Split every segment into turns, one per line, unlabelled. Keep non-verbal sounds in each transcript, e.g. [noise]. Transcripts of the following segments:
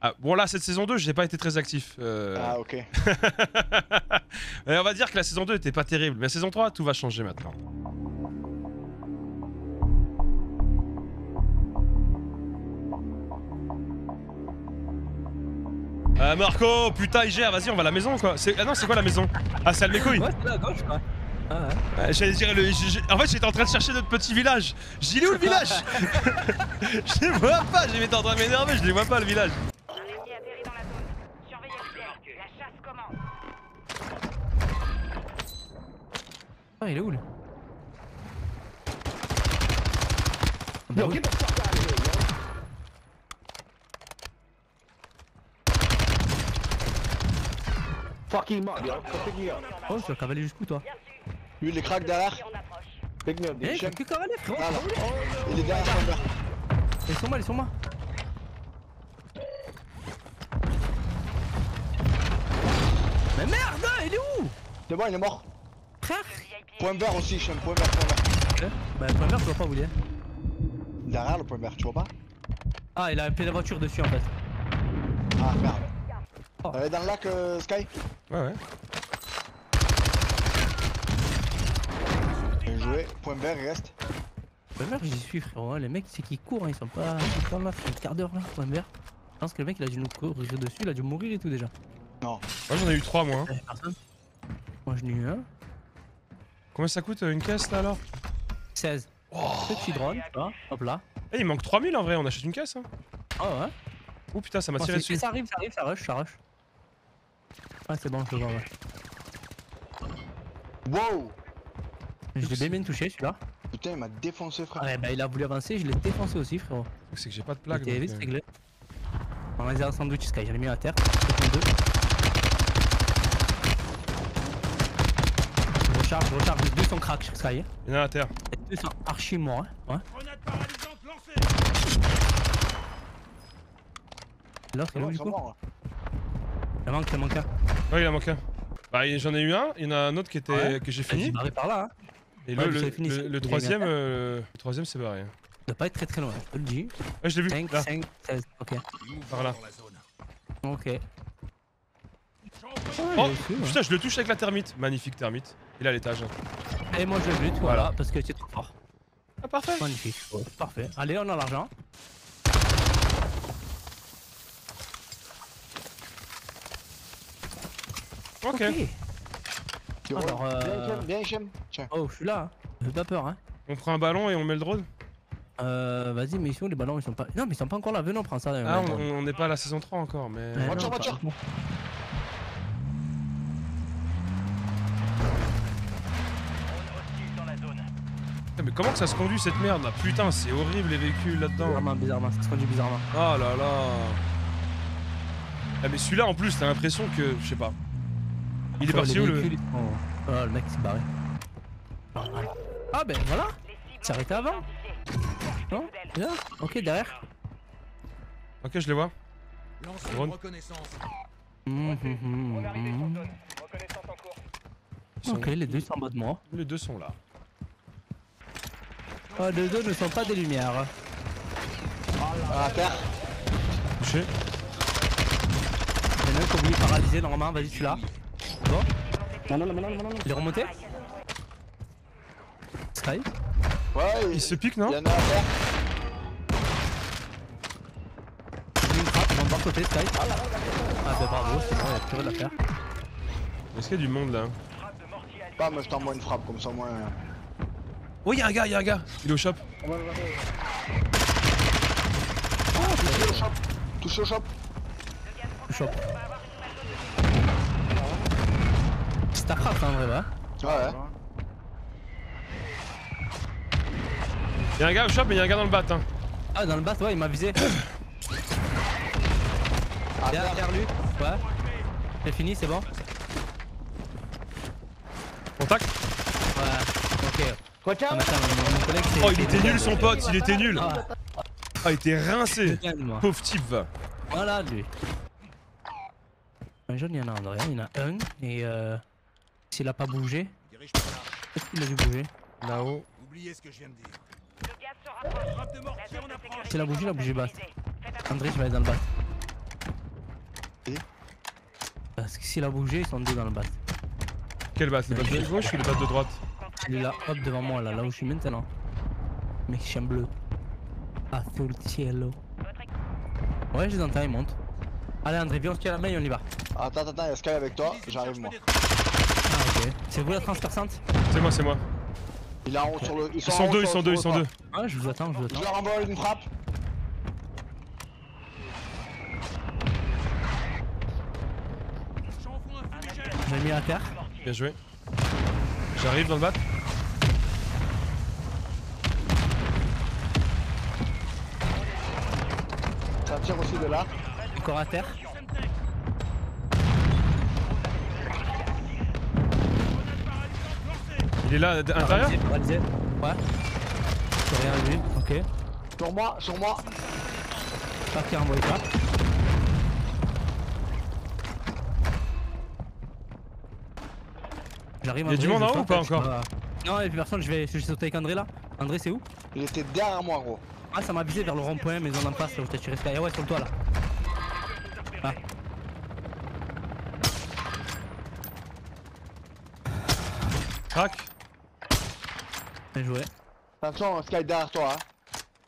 Ah, bon là, cette saison 2, j'ai pas été très actif. euh,
Ah, ok. [laughs]
mais on va dire que la saison 2 était pas terrible. Mais la saison 3, tout va changer maintenant. Euh, Marco, putain, il gère, vas-y, on va à la maison quoi. Ah non, c'est quoi la maison? Ah, c'est Almecoy.
Ouais, c'est là à gauche, quoi. Ah, ouais.
Euh, J'allais dire, le, en fait, j'étais en train de chercher notre petit village. Dit où le village? [laughs] [laughs] Je les vois pas, j'étais en train de m'énerver, je les vois pas le village.
Ah, il est où, lui Ah, bah oui.
Fucking mob, yo.
Oh, tu vas cavaler jusqu'où, toi
Lui, les cracks derrière.
Et on approche.
Pick me up,
Eh,
des
tu
chiens.
que cavaler, frérot
Là, là. Il est derrière.
Ils sont moi, ils sont moi Mais merde, il est où
C'est bon, il est mort.
Frère
Point vert aussi, Shem. Point vert, point vert.
Bah, point vert, je vois pas où il est.
Derrière le point vert, tu vois pas?
Ah, il a appelé la voiture dessus, en fait.
Ah, merde.
Oh.
Elle est dans le lac, euh, Sky?
Ouais, ouais.
Bien joué. Point vert, il reste.
Point vert, j'y suis, frérot. Les mecs, c'est qu'ils courent, hein, ils sont pas. Ils sont là, c'est un quart d'heure, là, point vert. Je pense que le mec, il a dû nous courir dessus, il a dû mourir et tout déjà.
Non.
Moi j'en ai eu 3 moi. hein.
Eh. Moi, j'en ai eu un.
Combien ça coûte euh, une caisse là alors?
16. Petit drone, tu vois. Hop là.
Eh, il manque 3000 en vrai, on achète une caisse. Hein.
Oh, ouais.
Oh putain, ça m'a tiré dessus.
ça arrive, ça arrive, ça rush, ça rush. Ah, c'est bon, je le vois, ouais.
Wow
Je l'ai bien bien touché celui-là.
Putain, il m'a défoncé, frère.
Ouais, bah il a voulu avancer, je l'ai défoncé aussi, frérot.
C'est que j'ai pas de plaque. donc,
vite
euh,
réglé. On va un sandwich Sky, j'en ai mis à terre. 72. Recharge, je recharge. Les deux sont crack sur Sky.
Il y en a à terre.
Les deux sont archi morts. Hein. Ouais. Il est
bon,
où
ils
du coup
morts. là.
Il manque, il manque un.
Ouais, il en manque un. Bah, j'en ai eu un, il y en a un autre qui était
Ouais.
que j'ai
Il
fini.
barré par là. Hein.
Et
Ouais,
le,
fini,
le- le troisième, euh, le troisième c'est barré. hein.
Il doit pas être très très loin, je te le dis.
Ouais, je l'ai vu.
5,
Là,
5, 16. Ok.
par là.
Ok.
Oh, putain, je le touche avec la termite. Magnifique termite. Il est à l'étage.
Et moi je le bute, voilà, parce que c'est trop fort.
Ah, parfait.
Magnifique. Ouais, Parfait. Allez, on a l'argent.
Ok.
Vois
Alors, euh,
Viens, Shem, viens, Shem. Tiens.
Oh, je suis là. hein. J'ai pas peur, hein.
On prend un ballon et on met le drone.
Euh, vas-y, mais ici, les ballons, ils sont pas. Non, mais ils sont pas encore là. Venons, on prend ça.
Ah, on on n'est pas à la saison 3 encore, mais.
Voiture,
non,
voiture.
pas-
Mais comment que ça se conduit cette merde là Putain, c'est horrible les véhicules là-dedans.
Bizarrement, bizarrement, ça se conduit bizarrement.
Oh là là. Ah, mais celui-là en plus, t'as l'impression que. Je sais pas. Il est parti
les
où le.
véhicules, Oh, le mec s'est barré. Ah, ben voilà. Il s'est arrêté avant. Non Bien. Ok, derrière.
Ok, je les vois.
Lancez
Drone.
une reconnaissance.
Hum.
Ils sont-
Ok, les deux sont en bas de moi.
Les deux sont là.
Ah, les deux ne sont pas des lumières.
Ah, à terre.
Touché.
Il y en a un qui a oublié paralysé normalement, vas-y tu l'as. Bon,
Non, non, non, non, non, non.
il est remonté Sky
Ouais,
Il se pique,
il
non
y en a à terre.
Une frappe, ils vont de leur côté Sky. Ah bah bravo, c'est bon, il y a plus rien à faire.
Est-ce qu'il y a du monde là
Pas, moi je t'envoie une frappe comme ça, moi.
Oh, y'a un gars, y'a un gars Il est au shop.
Touche au shop. Touche au shop.
Je chope. C'est ta craft en vrai, ouais.
Ouais.
Y'a un gars au shop, mais y'a un gars dans le bat. Hein.
Ah, dans le bas, ouais, il m'a visé.
À [coughs]
Derrière, lui. Ouais. C'est fini, c'est bon
Contact.
Ah.
Oh, il était nul son pote, il était nul
Ah,
Ah, il était rincé. Pauvre type va.
Voilà lui. Un jaune, il y en a un derrière, il y en a un. Et euh. S'il a pas bougé, est-ce qu'il a dû bouger?
Là-haut.
Oubliez ce que je viens de dire.
La
bougie, la bougie basse.
sécurisée. Faites
André, je vais aller dans le bas. Parce que s'il a bougé, ils sont deux dans le bat.
Quelle batte Le batte de gauche ou le batte de droite?
Il est là, hop, devant moi, là, là où je suis maintenant. Mec, chien bleu. Azul cielo. Ouais, j'ai entends, il monte. Allez, André, viens, on se tient la main et on y va.
Attends, attends, il y a Sky avec toi, j'arrive moi.
Ah, ok. C'est vous la transperçante?
C'est moi, c'est moi.
Il est en haut sur le.
Ils sont
haut
deux, ils sont deux, ils sont deux.
Ouais, je vous attends, je vous
Je
attends.
leur envoie une frappe.
J'ai mis à terre.
Bien joué. J'arrive dans le bat.
Ça tire aussi de là.
Encore à terre.
Il est là, à l'intérieur
Paralysé, paralysé. Ouais. Rien vu. Ok.
Sur moi, sur moi.
Pas qui a envoyé ça. J'arrive
Y a du monde en haut ou pas encore
pas. Non, y'a plus personne, je vais, je vais sauter avec André là. André, c'est où?
Il était derrière moi, gros.
Ah, ça m'a visé vers le rond-point, maison d'en face, là où t'as tiré Sky. Ah ouais, sur le toit là. Ah.
Crac.
Bien joué.
Attention, Sky derrière toi. Hein.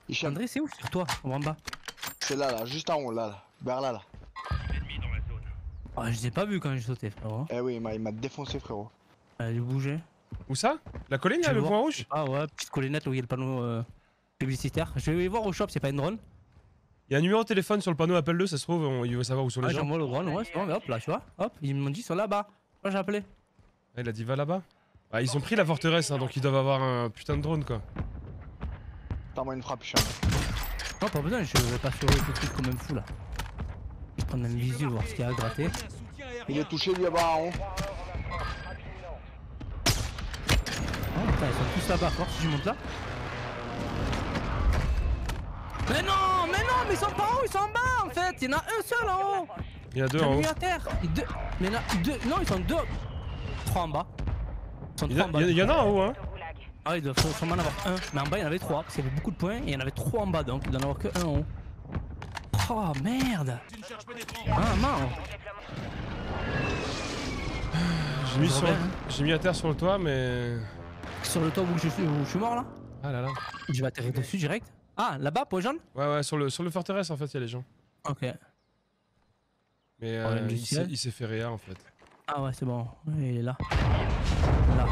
Il.
André, c'est où Sur toi, en bas.
C'est là, là, juste en haut, là, là. Vers là, là.
Ah, je t'ai pas vu quand j'ai sauté, frérot.
Eh oui, il m'a- il m'a défoncé, frérot.
Elle a dû bouger.
Où ça? La colline, là, le
voir
point rouge?
Ah ouais, petite collinette où il y a le panneau euh, publicitaire. Je vais voir au shop, c'est pas une drone.
Il y a un numéro de téléphone sur le panneau, appelle-le, ça se trouve, on- il veut savoir où sont
Ah,
les gens.
j'envoie le drone, ouais, c'est bon, mais hop là, tu vois. Hop, ils m'ont dit, ils sont là-bas. Moi j'ai appelé.
Ah, il a dit va là-bas. Ah, ils ont pris la forteresse, hein, donc ils doivent avoir un putain de drone quoi.
T'envoies une frappe, Hicham.
Non, pas besoin, je vais pas sur tout de suite comme un fou là. Je prends un visu, voir ce qu'il y a à gratter.
Il est touché, lui, là-bas en haut.
Oh putain, ils sont tous là-bas, fort si je monte là. Mais non, mais non, mais ils sont pas en haut, ils sont en bas en fait. Il y en a un seul en haut.
Il y en a deux en haut.
mis à terre. Deux. Mais il y en a deux. Non, ils sont deux. Trois en bas. Ils sont
Il y,
trois
en
bas.
il y en a un en haut, hein.
Ah, il doit faut sûrement en avoir un. Mais en bas, il y en avait trois. Parce qu'il y avait beaucoup de points et il y en avait trois en bas. Donc il doit en avoir que un en haut. Oh merde. Ah, mince.
J'ai mis, sur... j'ai mis à terre sur le toit, mais.
Sur le toit où je suis, où je suis mort là
Ah là là.
Je vais atterrir dessus direct. Ah, là-bas, pour les jeunes
Ouais, ouais, sur le, sur le forteresse en fait, il y a les gens.
Ok.
Mais euh, il s'est-
ciel.
il s'est fait réa en fait.
Ah ouais, c'est bon. Il est là. Là.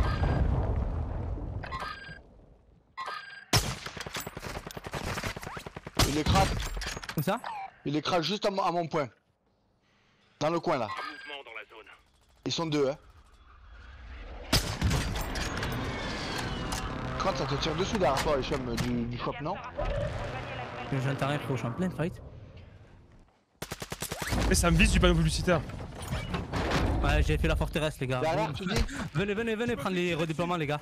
Il écrase.
Comme ça
Il écrase juste à mon, à mon point. Dans le coin, là. Ils sont deux, hein. Ça te tire dessus derrière toi, Hicham, du, du shop, non
J'entends rien, frérot. Je suis en pleine fight.
Mais ça me vise du panneau publicitaire.
Ouais, j'ai fait la forteresse, les gars.
Derrière, tu dis
Venez, venez, venez prendre les redéploiements, les gars.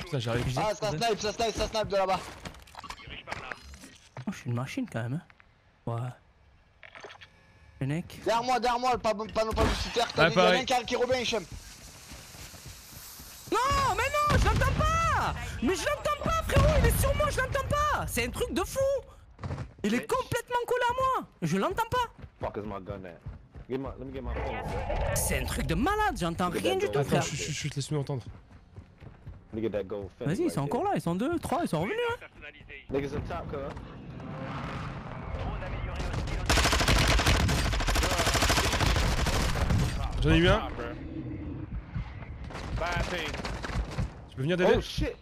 Putain, j'arrive.
J'ai-
Ah, ça snipe, ça snipe, ça snipe de là-bas.
Oh, je suis une machine quand même. Hein. Ouais. Le mec.
Derrière moi, derrière moi, le pa- panneau publicitaire. T'as
Ah,
un qui, qui revient, Hicham.
Mais je l'entends pas, frérot, il est sur moi, je l'entends pas C'est un truc de fou Il est complètement collé à moi Je l'entends pas
fuck is my gun at? Get my, let me get my phone.
C'est un truc de malade, j'entends rien du tout, frère.
chut, chut, chut, laisse-moi entendre.
Vas-y, ils sont encore là, ils sont deux, trois, ils sont revenus, hein.
J'en ai eu un. Tu peux venir d'aider
Oh shit!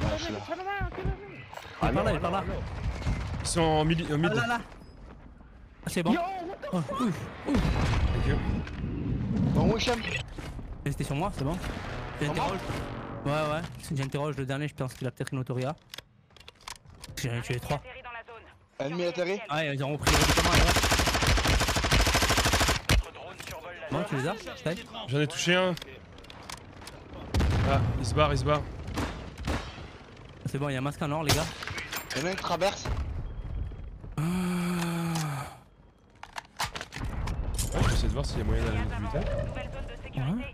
Il est par là, il est par là.
Ils sont en mid. En mid.
Ah là là Ah, C'est bon. Oh, ouf, ouf.
Ok.
Bon,
C'était sur moi, c'est bon. J'interroge. Ouais, ouais, j'interroge le dernier, je pense qu'il a peut-être une autoria. J'ai tué trois.
La zone.
Ennemi atterri.
Ah, ils ont repris. Bon, tu les as
J'en ai touché un. Ah, il se barre, il se barre.
C'est bon, il y a un masque en or, les gars.
Il y en a un qui traverse.
Ouais, je vais essayer de voir s'il y a moyen d'aller plus
la compagnie.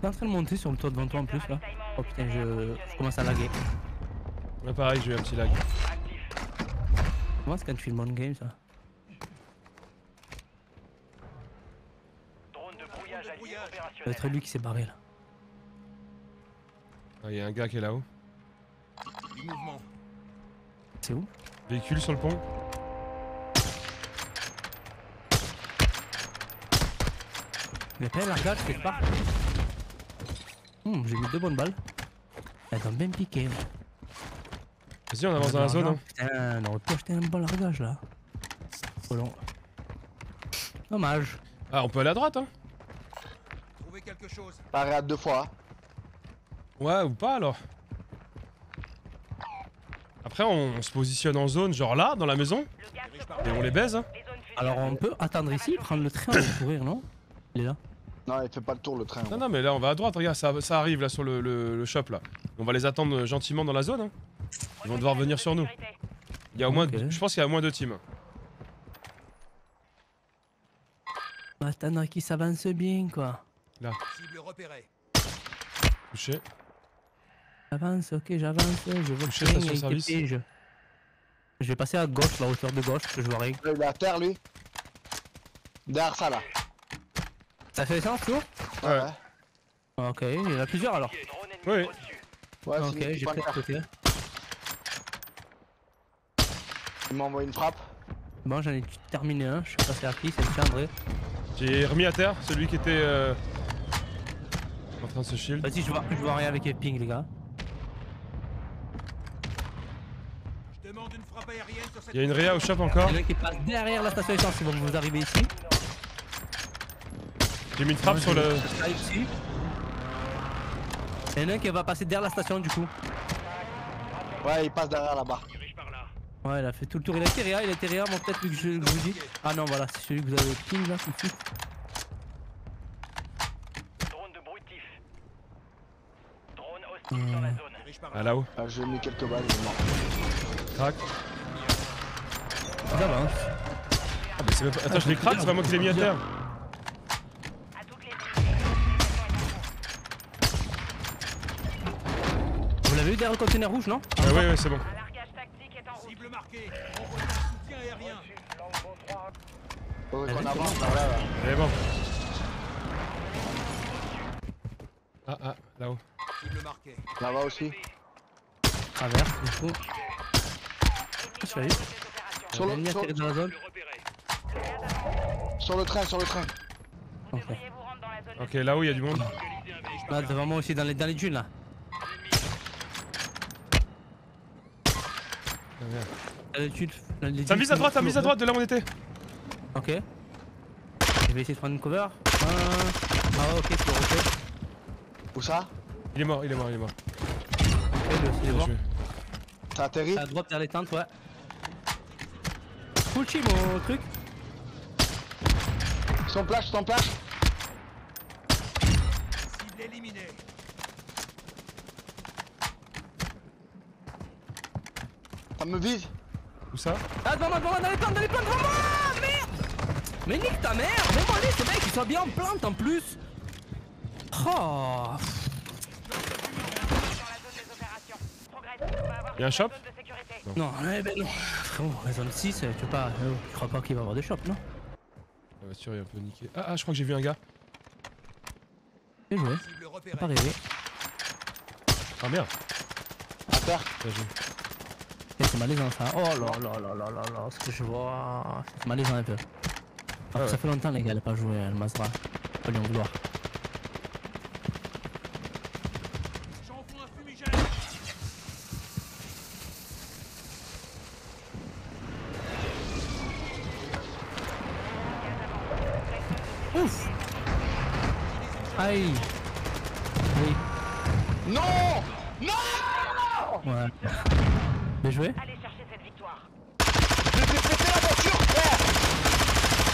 T'es en train de monter sur le toit devant toi en plus là. Oh putain, je, je commence à laguer.
Ouais, pareil, j'ai eu un petit lag.
Comment c'est quand tu le monde game ça
Drone de brouillage
de
allié
brouillage.
Ça doit être lui qui s'est barré là.
Ah, y a un gars qui est là-haut.
C'est où?
Véhicule sur le pont.
Mais pas la regarde quelque part. Hum, j'ai mis deux bonnes balles. Elles ont bien piqué.
Vas-y, on avance dans la zone. Hein.
Putain, on aurait pu acheter un bon largage là. Oh non. Dommage.
Ah, on peut aller à droite, hein.
Quelque chose.
Deux fois. hein.
Ouais, ou pas alors. Après, on, on se positionne en zone, genre là, dans la maison, et on les baise. Hein.
Alors on peut attendre ici, prendre le train et courir, non? Il est là.
Non, il fait pas le tour le train.
Non, non, mais là, on va à droite. Regarde, ça, ça arrive là sur le, le- le shop là. On va les attendre gentiment dans la zone. Hein. Ils vont devoir venir sur nous. Il y a au moins, je pense qu'il y a au moins deux teams.
On va attendre qu'il s'avance bien quoi.
Cible repérée.
Touché.
J'avance, ok, j'avance, je vois
Touché, station service.
Je... je vais passer à gauche, la hauteur de gauche, je vois rien.
Là, il est à terre, lui. Derrière ça, là.
Ça fait sens, tout?
Ouais.
Ok, il y en a plusieurs alors.
Oui.
Ouais,
ok,
c'est une
j'ai pris à
terre.
côté.
Il m'a envoyé une frappe.
Bon, j'en ai terminé un, je suis passé à qui C'est le tien, André.
J'ai remis à terre celui qui était euh, en train de se shield.
Vas-y, je vois, je vois rien avec les pings, les gars.
Je demande une frappe aérienne sur cette.
Il y a une réa au shop encore.
Il y en a qui passe derrière la station essence si vous vous arrivez ici.
J'ai mis une frappe sur le.
Il y en a un qui va passer derrière la station du coup.
Ouais, il passe derrière là-bas.
Ouais, il a fait tout le tour. Il a été réa, il a été réa, moi peut-être vu que je, je vous dis. Ah non, voilà, c'est celui que vous avez ping là tout de suite.
Drone de bruitif.
Par
Ah
là.
là-haut.
Ah, J'ai mis quelques balles, il est mort.
Crac. Ah, mais c'est même pas... Attends, je l'ai crack, c'est pas moi qui l'ai mis à terre.
Les.
Vous l'avez eu derrière le conteneur rouge, non
Ah, ouais, ouais, c'est bon.
Cible marquée. Un soutien aérien.
Qu'on avance, là, là, là.
Elle est bon. Ah, ah, là-haut.
Là-bas aussi.
Travers, du coup. Je suis allé.
Sur le-
Il
sur-
dans la zone.
Sur le train, sur le train.
Ok.
Ok, là-haut, il y a du monde.
Là, devant moi aussi, dans les, dans les dunes là.
Ah.
Dans les dunes- dans les
Ça vise à droite, ça vise à droite de là où on était.
Ok. Je vais essayer de prendre une cover. Ah, ah ouais, ok, tu le refais.
Où ça?
Il est mort, il est mort, il est mort. Bien
bon.
joué.
T'as atterri
À droite vers les tentes, ouais. Full team au truc.
Son plage, son plage
Cible éliminée.
Ça me vise
Où ça?
Ah, devant moi, devant moi, dans les plantes, dans les plantes, devant moi Merde Mais nique ta mère Même allez, ce mec, il soit bien en plante en plus Oh
dans la zone des opérations. Progresse. On va avoir
Y a un shop
de.
Non, eh ben non Frérot, la zone 6, tu veux pas... euh, Tu crois pas qu'il va y avoir des shops, non
La voiture est un peu niquée. Ah, ah, je crois que j'ai vu un gars.
Bien joué, pas rêvé.
Ah merde.
À terre.
Bien joué.
Eh, C'est malaisant ça. Oh là là là là là là, ce que je vois... C'est malaisant un peu.
Ouais.
Ça fait longtemps les gars, elle a pas joué, elle Mazra. Faut lui en vouloir.
J'envoie un fumigène.
Ouf Aïe Oui,
Non Non
ouais. Bien joué
Allez chercher cette victoire.
Je vais péter la voiture, frère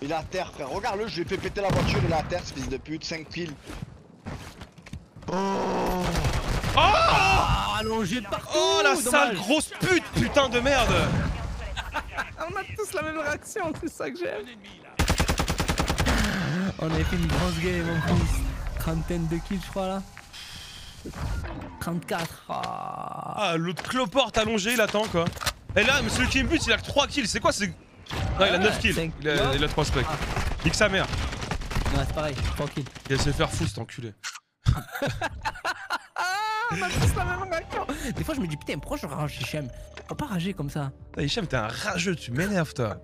Il est à terre, frère. Regarde-le, je lui ai fait péter la voiture, il est à terre, ce fils de pute. 5 piles.
Ah, allongé de partout
Oh la sale grosse pute, putain de merde [laughs]
On a tous la même réaction, c'est ça que j'aime. On a fait une grosse game en plus Trentaine de kills je crois là 34. Ah.
Ah, l'autre cloporte allongé, il attend quoi. Et là, mais celui qui me bute, il a que 3 kills. C'est quoi c'est. Non, il a 9 kills. Il a, il a 3 specs. Nique sa mère.
Non, c'est pareil, tranquille.
Il va se faire foutre cet enculé. [laughs]
On a tous la même réaction. Des fois, je me dis, putain, pourquoi je rage Hichem? Faut pas rager comme ça.
Hicham, t'es un rageux, tu m'énerves toi.